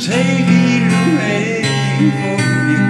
take it away from you.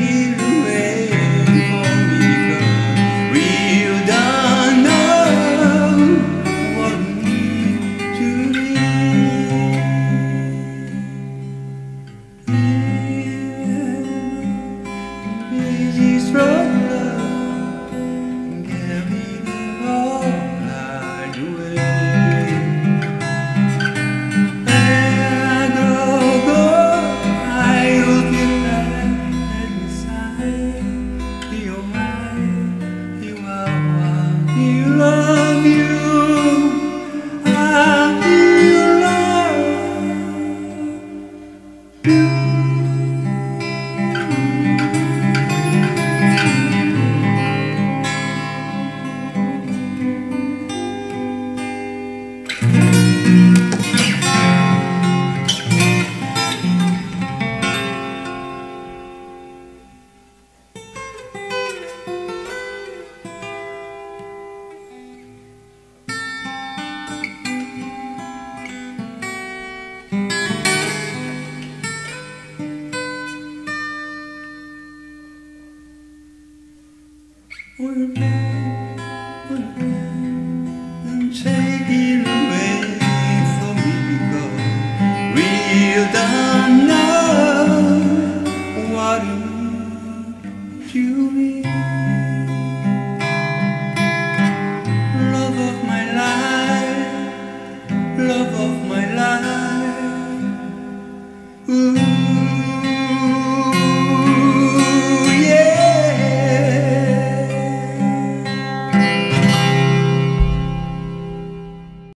We're back, we're back, and taking